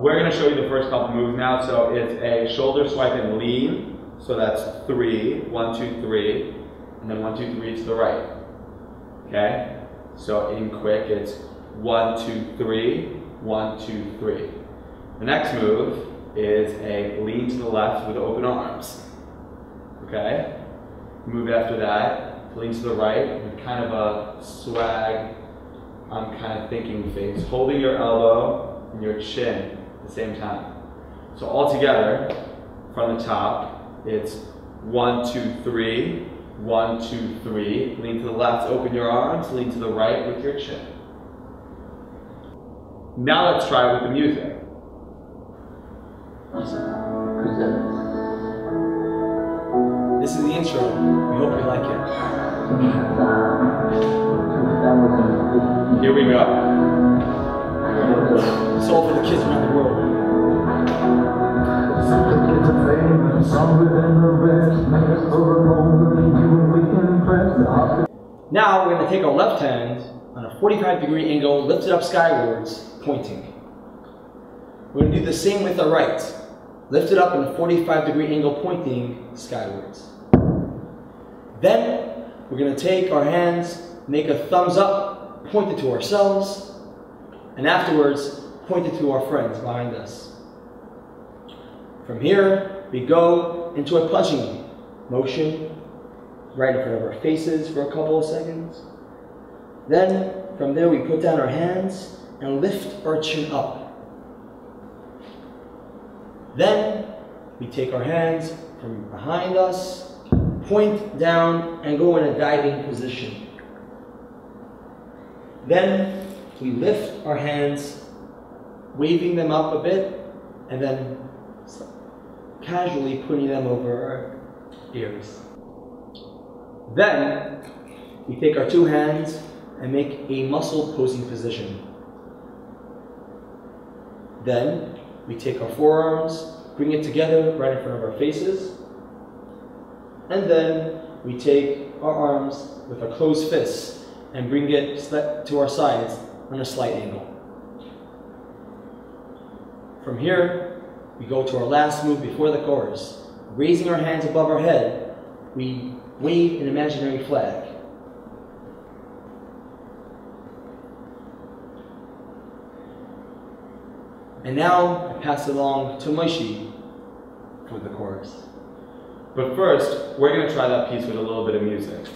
We're gonna show you the first couple moves now. So it's a shoulder swipe and lean. So that's three, one, two, three, and then one, two, three to the right. Okay? So in quick, it's one, two, three, one, two, three. The next move is a lean to the left with open arms. Okay? Move after that, lean to the right with kind of a swag, I'm kind of thinking face, holding your elbow and your chin the same time. So all together, from the top, it's one, two, three, one, two, three. Lean to the left, open your arms, lean to the right with your chin. Now let's try with the music. This is the intro. We hope you like it. Here we go. All for the kids around the world. Now we're going to take our left hand on a 45 degree angle, lift it up skywards, pointing. We're going to do the same with the right. Lift it up in a 45 degree angle, pointing skywards. Then we're going to take our hands, make a thumbs up, point it to ourselves, and afterwards point it to our friends behind us. From here, we go into a punching motion right in front of our faces for a couple of seconds. Then, from there, we put down our hands and lift our chin up. Then, we take our hands from behind us, point down, and go in a diving position. Then, we lift our hands, waving them up a bit, and then casually putting them over our ears. Then, we take our two hands and make a muscle posing position. Then, we take our forearms, bring it together right in front of our faces, and then we take our arms with our closed fists and bring it to our sides on a slight angle. From here, we go to our last move before the chorus. Raising our hands above our head, we wave an imaginary flag. And now I pass it along to Moishi for the chorus. But first, we're gonna try that piece with a little bit of music.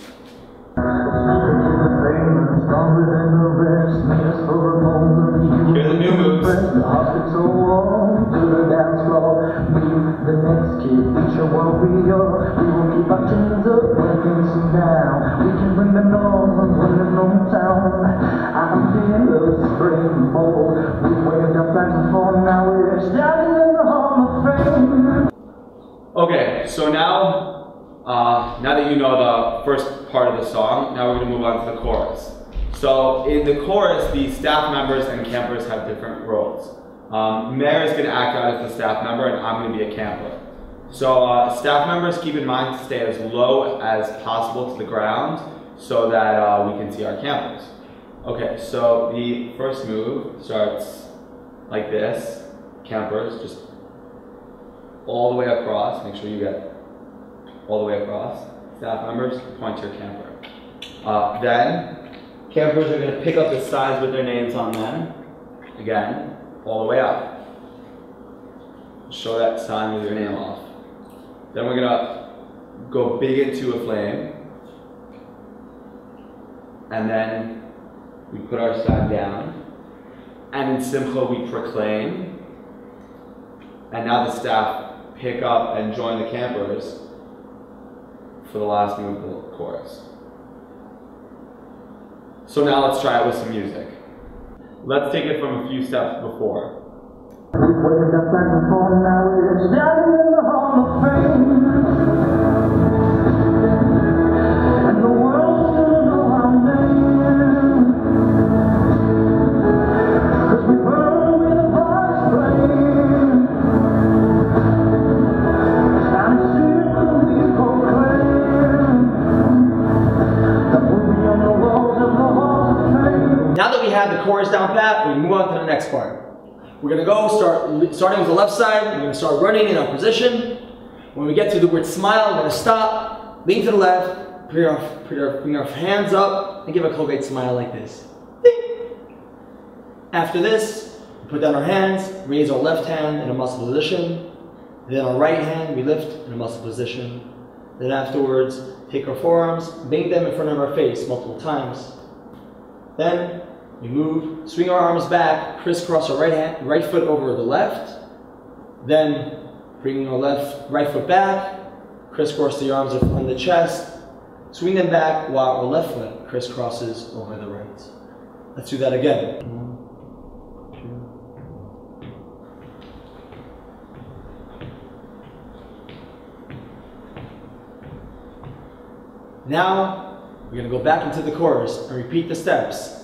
Now, uh, now that you know the first part of the song, now we're gonna move on to the chorus. So in the chorus, the staff members and campers have different roles. Um, Meir is going to act out as the staff member, and I'm going to be a camper. So uh, staff members, keep in mind to stay as low as possible to the ground so that uh, we can see our campers. Okay, so the first move starts like this. Campers, just all the way across. Make sure you get all the way across. Staff members, point to your camper. Uh, then, campers are going to pick up the signs with their names on them. Again, all the way up. Show that sign with your name off. Then we're gonna go big into a flame. And then we put our sign down. And in Simcha we proclaim. And now the staff pick up and join the campers for the last move of the chorus. So now let's try it with some music. Let's take it from a few steps before. Next part. We're gonna go start starting with the left side. We're gonna start running in our position. When we get to the word smile, we're gonna stop, lean to the left, bring our, bring our, bring our hands up, and give a Colgate smile like this. After this, we put down our hands, raise our left hand in a muscle position. Then our right hand, we lift in a muscle position. Then afterwards, take our forearms, bang them in front of our face multiple times. Then we move, swing our arms back, crisscross our right hand, right foot over the left. Then bringing our left, right foot back, crisscross the arms on the chest, swing them back while our left foot crisscrosses over the right. Let's do that again. Now, we're going to go back into the chorus and repeat the steps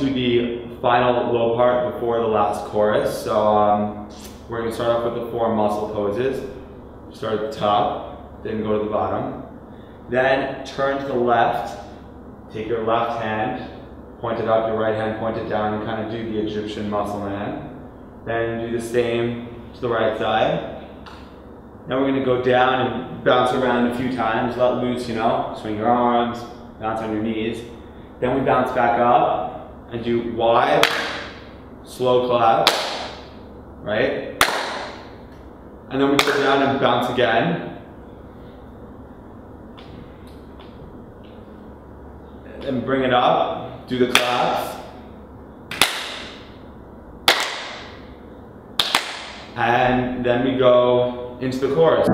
gonna the final low part before the last chorus. So um, we're gonna start off with the four muscle poses. Start at the top, then go to the bottom. Then turn to the left. Take your left hand, point it up, your right hand point it down, and kind of do the Egyptian muscle man. Then do the same to the right side. Now we're gonna go down and bounce around a few times, let loose, you know, swing your arms, bounce on your knees. Then we bounce back up and do wide, slow clap, right? And then we go down and bounce again. And bring it up, do the claps. And then we go into the chorus.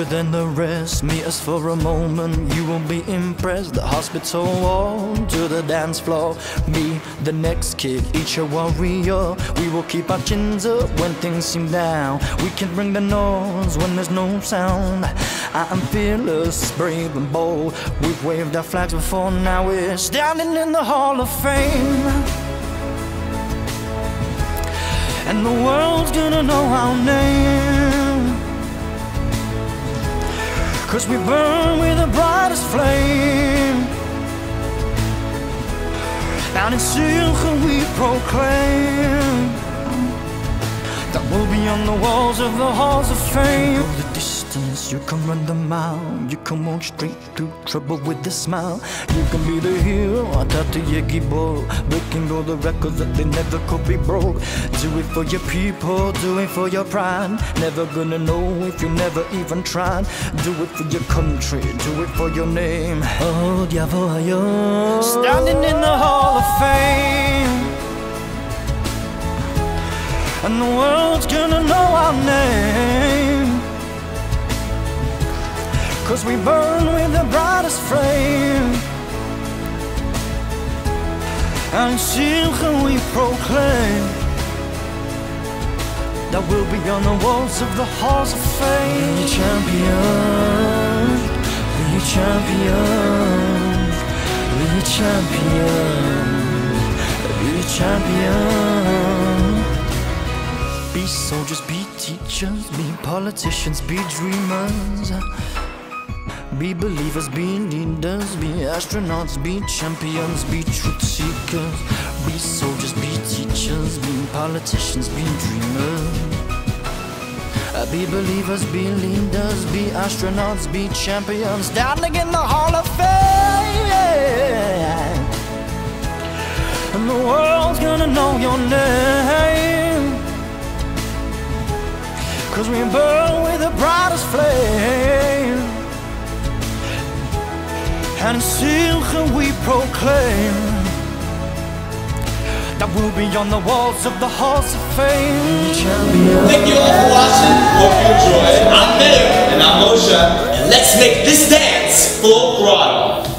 Stronger than the rest. Meet us for a moment, you will be impressed. The hospital wall to the dance floor. Me, the next kid, each a warrior. We will keep our chins up when things seem down. We can bring the noise when there's no sound. I am fearless, brave and bold. We've waved our flags before, now we're standing in the Hall of Fame. And the world's gonna know our name. Cause we burn with the brightest flame. And in Simcha we proclaim that we'll be on the walls of the halls of fame. Go the distance, you can run the mile. You can walk straight through trouble with a smile. You can be the hero, Tata Yegi Bo. Breaking all the records that they never could be broke. Do it for your people, do it for your pride. Never gonna know if you never even tried. Do it for your country, do it for your name. Oh, diavoyo. Standing in the Hall of Fame. And the world's gonna know our name. Cause we burn with the brightest flame. And Simcha we proclaim that we'll be on the walls of the halls of fame. Be champion, be champion, be champion, be champion. Be soldiers, be teachers, be politicians, be dreamers. Be believers, be leaders, be astronauts, be champions, be truth seekers. Be soldiers, be teachers, be politicians, be dreamers. Uh, Be believers, be leaders, be astronauts, be champions, standing in the Hall of Fame. And the world's gonna know your name. Cause we burn with the brightest flame. And Simcha we proclaim. That we'll be on the walls of the halls of fame. Thank you all for watching, hope you enjoyed. I'm Meir, and I'm Moshe. And let's make this dance full throttle.